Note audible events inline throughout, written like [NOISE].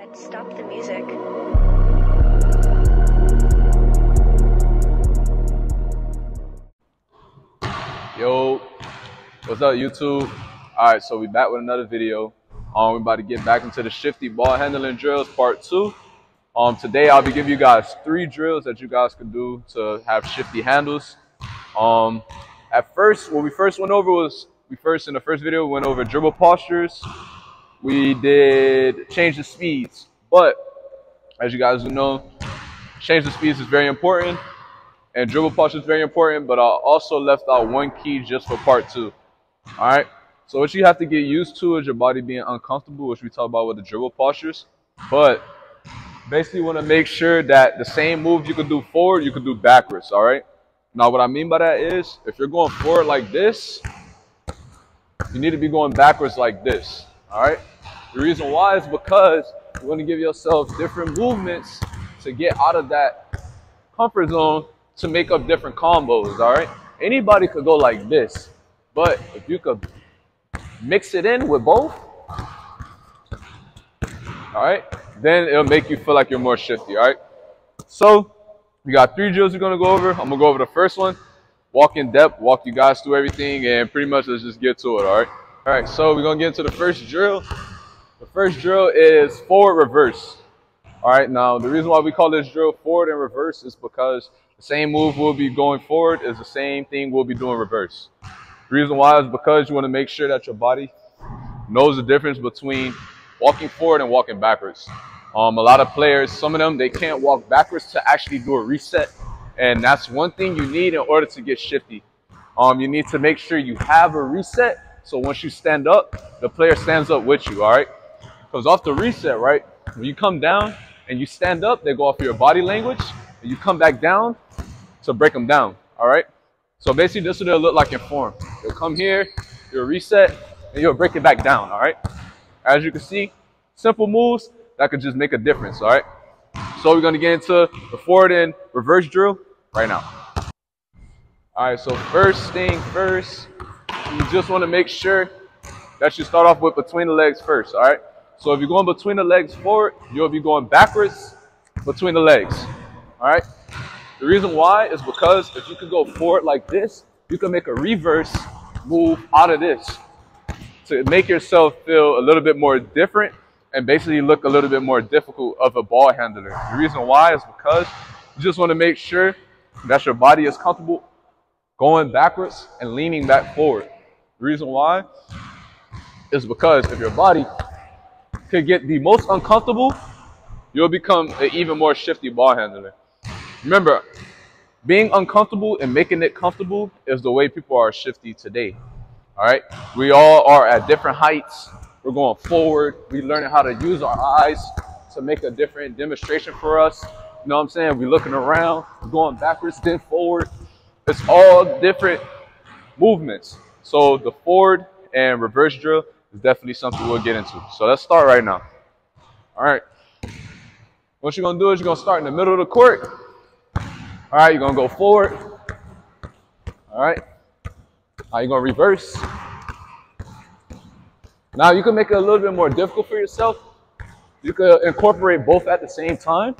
God, stop the music. Yo, what's up YouTube? All right, so we back with another video. Um, we're about to get back into the shifty ball handling drills part two. Um, today I'll be giving you guys three drills that you guys can do to have shifty handles. Um, at first, what we first went over was we first in the first video went over dribble postures. We did change the speeds, but as you guys know, change the speeds is very important and dribble posture is very important, but I also left out one key just for part two. All right. So what you have to get used to is your body being uncomfortable, which we talk about with the dribble postures. But basically, want to make sure that the same move you can do forward, you can do backwards. All right. Now, what I mean by that is, if you're going forward like this, you need to be going backwards like this. All right. The reason why is because you want to give yourself different movements to get out of that comfort zone to make up different combos, all right? Anybody could go like this, but if you could mix it in with both, all right, then it'll make you feel like you're more shifty, all right? So we got three drills we're gonna go over. I'm gonna go over the first one, walk in depth, walk you guys through everything, and pretty much let's just get to it, all right? All right, so we're gonna get into the first drill. First drill is forward reverse. All right, now the reason why we call this drill forward and reverse is because the same move we'll be going forward is the same thing we'll be doing reverse. The reason why is because you want to make sure that your body knows the difference between walking forward and walking backwards. Um, a lot of players, some of them, they can't walk backwards to actually do a reset. And that's one thing you need in order to get shifty. Um, you need to make sure you have a reset. So once you stand up, the player stands up with you, all right? Because off the reset, right, when you come down and you stand up, they go off your body language. And you come back down, to break them down, all right? So basically this is what it'll look like in form. You'll come here, you'll reset, and you'll break it back down, all right? As you can see, simple moves that could just make a difference, all right? So we're gonna get into the forward and reverse drill right now. All right, so first thing first, you just wanna make sure that you start off with between the legs first, all right? So if you're going between the legs forward, you'll be going backwards between the legs, all right? The reason why is because if you could go forward like this, you can make a reverse move out of this to make yourself feel a little bit more different and basically look a little bit more difficult of a ball handler. The reason why is because you just want to make sure that your body is comfortable going backwards and leaning back forward. The reason why is because if your body could get the most uncomfortable, you'll become an even more shifty ball handler. Remember, being uncomfortable and making it comfortable is the way people are shifty today. All right. We all are at different heights. We're going forward. We're learning how to use our eyes to make a different demonstration for us. You know what I'm saying? We're looking around, going backwards, then forward. It's all different movements. So the forward and reverse drill is definitely something we'll get into. So let's start right now. All right. What you're going to do is you're going to start in the middle of the court. All right, you're gonna go forward. All right. Now you're gonna reverse. Now you can make it a little bit more difficult for yourself. You could incorporate both at the same time.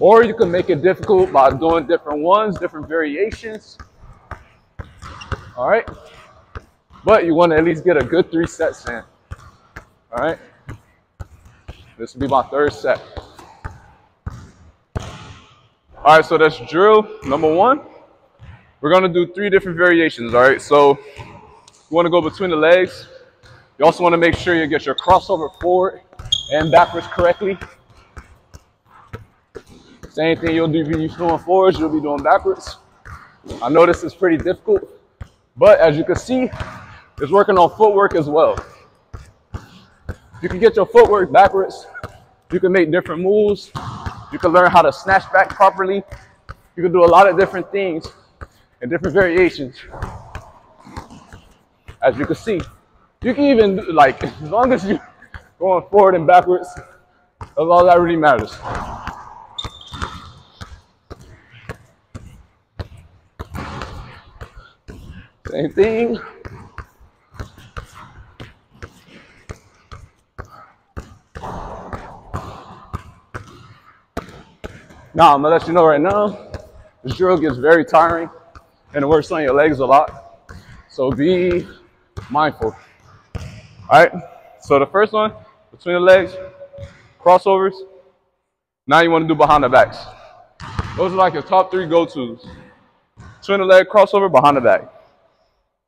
Or you can make it difficult by doing different ones, different variations. All right. But you want to at least get a good three sets in. All right. This will be my third set. All right, so that's drill number one. We're gonna do three different variations, all right? So you wanna go between the legs. You also wanna make sure you get your crossover forward and backwards correctly. Same thing you'll do if you're doing forwards, you'll be doing backwards. I know this is pretty difficult, but as you can see, it's working on footwork as well. You can get your footwork backwards. You can make different moves. You can learn how to snatch back properly. You can do a lot of different things and different variations. As you can see, you can even like [LAUGHS] as long as you're [LAUGHS] going forward and backwards, that's all that really matters. Same thing. Now, I'm gonna let you know right now, this drill gets very tiring and it works on your legs a lot. So be mindful. All right, so the first one, between the legs, crossovers. Now you wanna do behind the backs. Those are like your top three go-tos. Between the leg, crossover, behind the back.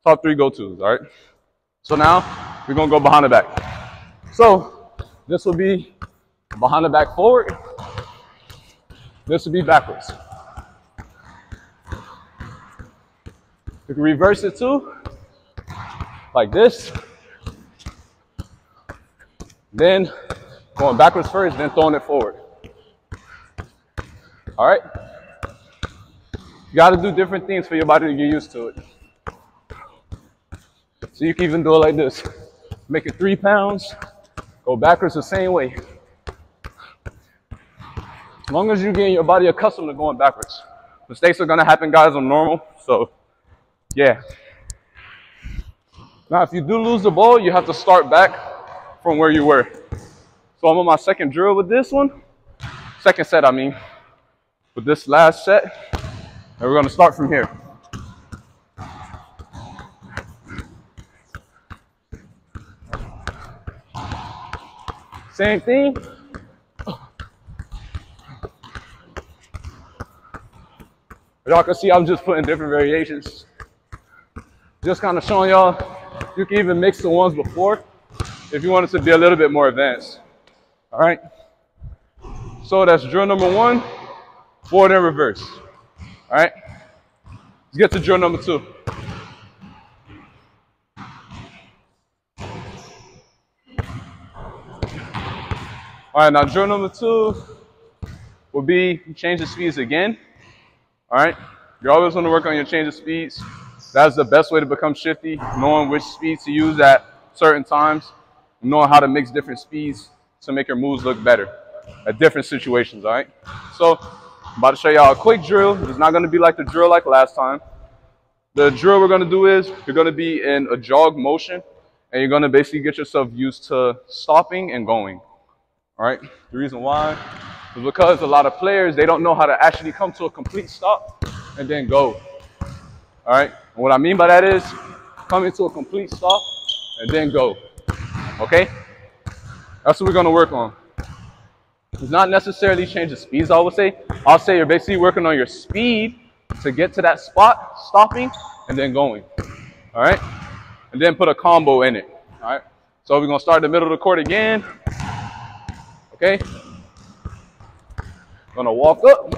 Top three go-tos, all right? So now, we're gonna go behind the back. So, this will be behind the back forward, this will be backwards. You can reverse it too, like this. Then going backwards first, then throwing it forward. All right? You got to do different things for your body to get used to it. So you can even do it like this. Make it three pounds, go backwards the same way. As long as you're getting your body accustomed to going backwards. Mistakes are gonna happen, guys. I'm normal. So, yeah. Now, if you do lose the ball, you have to start back from where you were. So I'm on my second drill with this one. Second set, I mean. With this last set. And we're gonna start from here. Same thing. Y'all can see I'm just putting different variations. Just kind of showing y'all you can even mix the ones before if you want it to be a little bit more advanced. All right. So that's drill number one, forward and reverse. All right. Let's get to drill number two. All right, now drill number two will be change the speeds again. All right. You always want to work on your change of speeds. That's the best way to become shifty, knowing which speeds to use at certain times, knowing how to mix different speeds to make your moves look better at different situations, all right? So I'm about to show y'all a quick drill. It's not going to be like the drill like last time. The drill we're going to do is you're going to be in a jog motion, and you're going to basically get yourself used to stopping and going, all right? The reason why is because a lot of players, they don't know how to actually come to a complete stop and then go. All right? And what I mean by that is coming to a complete stop and then go. Okay? That's what we're going to work on. It's not necessarily change the speeds, I would say. I'll say you're basically working on your speed to get to that spot, stopping, and then going. All right? And then put a combo in it. All right? So we're going to start the middle of the court again. Okay? Gonna walk up.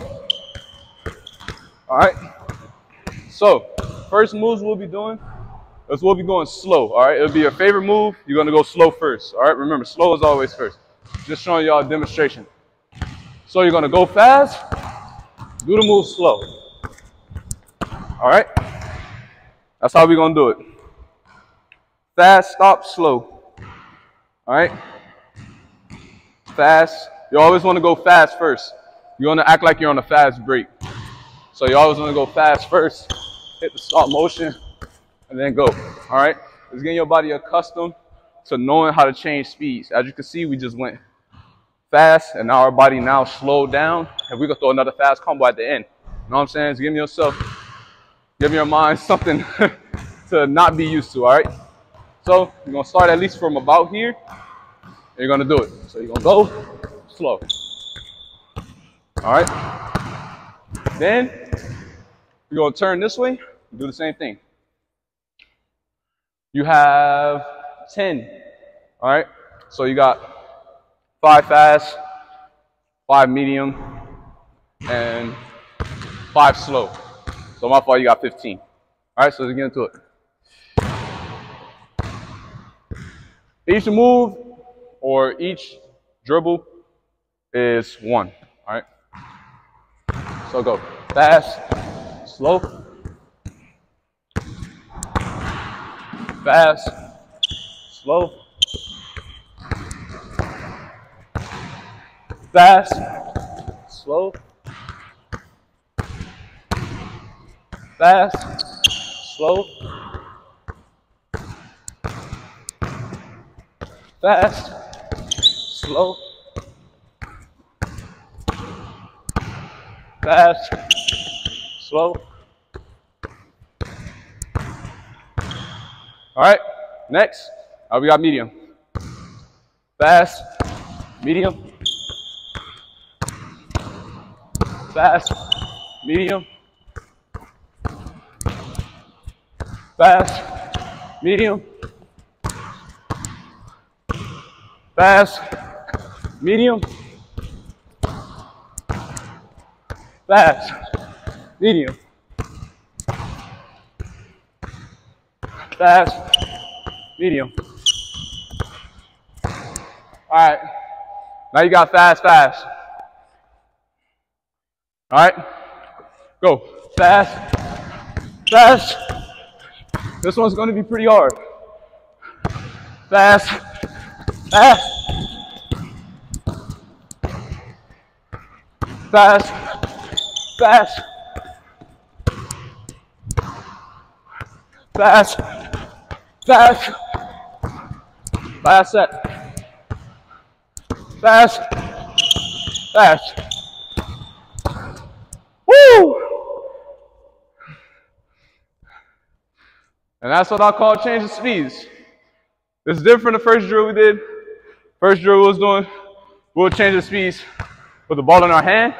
All right. So, first moves we'll be doing is we'll be going slow. All right. It'll be your favorite move. You're gonna go slow first. All right. Remember, slow is always first. Just showing y'all a demonstration. So you're gonna go fast. Do the move slow. All right. That's how we're gonna do it. Fast, stop, slow. All right. Fast. You always want to go fast first. You want to act like you're on a fast break. So you always want to go fast first, hit the stop motion, and then go. All right? It's getting your body accustomed to knowing how to change speeds. As you can see, we just went fast, and now our body now slowed down, and we can throw another fast combo at the end. You know what I'm saying? It's giving yourself, giving your mind [LAUGHS] something [LAUGHS] to not be used to, all right? So you're gonna start at least from about here, you're gonna do it. So you're gonna go slow. All right. Then you're to turn this way, do the same thing. You have 10. All right. So you got five fast, five medium, and five slow. So my fault, you got 15. All right. So let's get into it. Each move or each dribble is one. All right. So go. Fast, slow, fast, slow, fast, slow, fast, slow, fast, slow, fast, slow. All right, next, uh, we got medium. Fast, medium, fast, medium, fast, medium, fast, medium, fast, medium, fast, medium. All right, now you got fast, fast. All right, go. Fast, fast. This one's gonna be pretty hard. Fast, fast, fast, fast, fast, fast, last set. Fast, fast. Woo! And that's what I call changing speeds. This is different the first drill we did. First drill we was doing, we were changing speeds with the ball in our hand.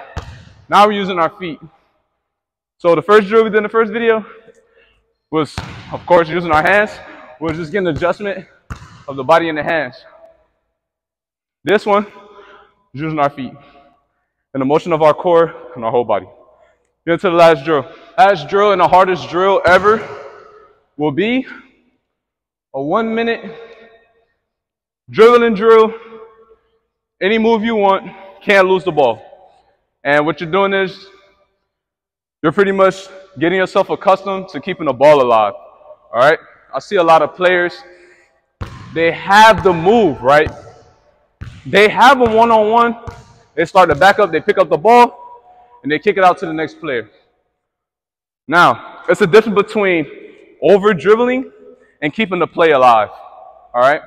Now we're using our feet. So the first drill we did in the first video was, of course, using our hands. We are just getting adjustment of the body and the hands. This one is using our feet and the motion of our core and our whole body. Get into the last drill. Last drill and the hardest drill ever will be a one minute dribbling drill. Any move you want, can't lose the ball. And what you're doing is you're pretty much getting yourself accustomed to keeping the ball alive. All right? I see a lot of players, they have the move, right? They have a one on one. They start to back up, they pick up the ball, and they kick it out to the next player. Now, it's a difference between over dribbling and keeping the play alive. All right?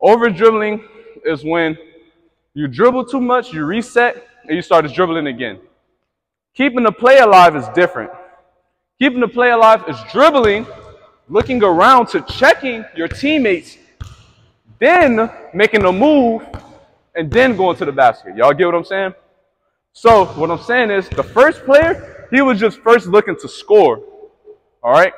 Over dribbling is when you dribble too much, you reset, and you start dribbling again. Keeping the play alive is different. Keeping the play alive is dribbling, looking around to checking your teammates, then making a move, and then going to the basket. Y'all get what I'm saying? So what I'm saying is the first player, he was just first looking to score. All right?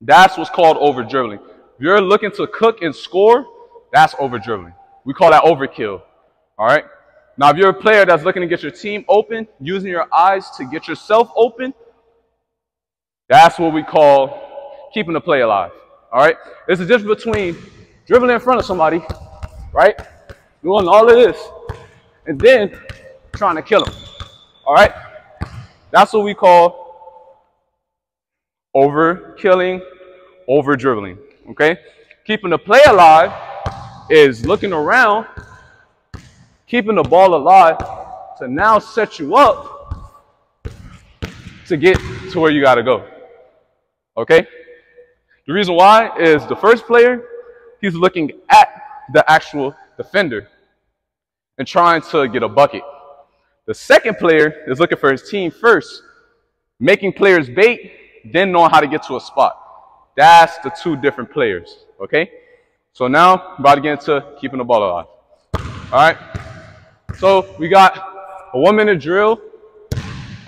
That's what's called over dribbling. If you're looking to cook and score, that's over dribbling. We call that overkill. All right? Now, if you're a player that's looking to get your team open, using your eyes to get yourself open, that's what we call keeping the play alive. All right? There's a difference between dribbling in front of somebody, right? Doing all of this, and then trying to kill them. All right? That's what we call over killing, over dribbling. Okay? Keeping the play alive is looking around keeping the ball alive to now set you up to get to where you got to go. Okay? The reason why is the first player, he's looking at the actual defender and trying to get a bucket. The second player is looking for his team first, making players bait, then knowing how to get to a spot. That's the two different players. Okay? So now, about to get into keeping the ball alive. All right? So we got a one minute drill.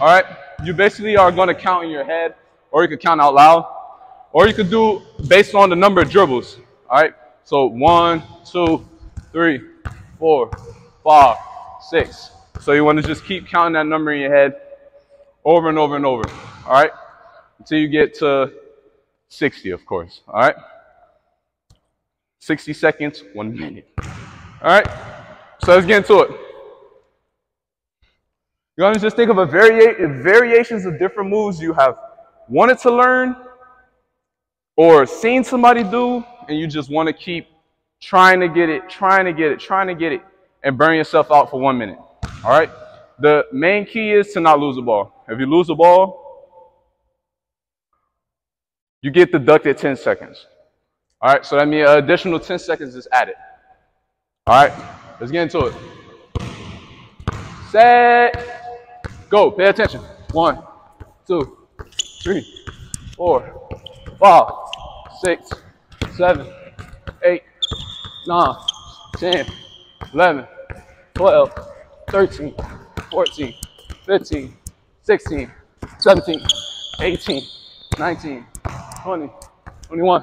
All right. You basically are going to count in your head or you can count out loud or you could do based on the number of dribbles. All right. So one, two, three, four, five, six. So you want to just keep counting that number in your head over and over and over. All right. Until you get to 60, of course. All right. 60 seconds, one minute. All right. So let's get into it. You want to just think of a varia- variations of different moves you have wanted to learn or seen somebody do, and you just want to keep trying to get it, trying to get it, trying to get it, and burn yourself out for one minute. All right? The main key is to not lose the ball. If you lose the ball, you get deducted 10 seconds. All right, so that means an additional 10 seconds is added. All right, let's get into it. Set. Go. Pay attention. One, two, three, four, five, six, seven, eight, nine, 10, 11, 12, 13, 14, 15, 16, 17, 18, 19, 20, 21,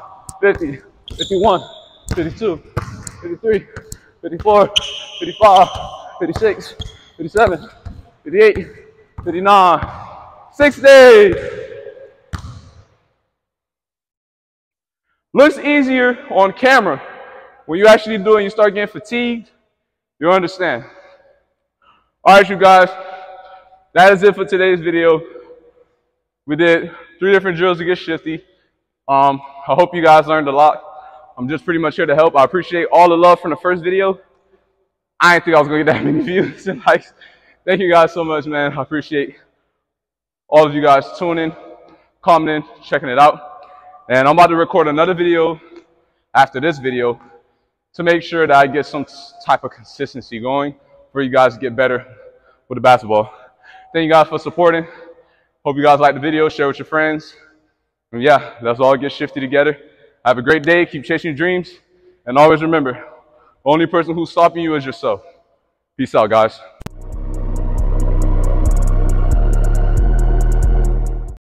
50, 51, 52, 53, 54, 55, 56, 57, 58, 59, 60. Looks easier on camera. When you actually do it, you start getting fatigued, you understand. All right, you guys, that is it for today's video. We did three different drills to get shifty. Um, I hope you guys learned a lot. I'm just pretty much here to help. I appreciate all the love from the first video. I didn't think I was gonna get that [LAUGHS] many views and likes. Thank you guys so much, man. I appreciate all of you guys tuning, commenting, checking it out. And I'm about to record another video after this video to make sure that I get some type of consistency going for you guys to get better with the basketball. Thank you guys for supporting. Hope you guys like the video. Share with your friends. And yeah, let's all get shifty together. Have a great day. Keep chasing your dreams. And always remember, the only person who's stopping you is yourself. Peace out, guys.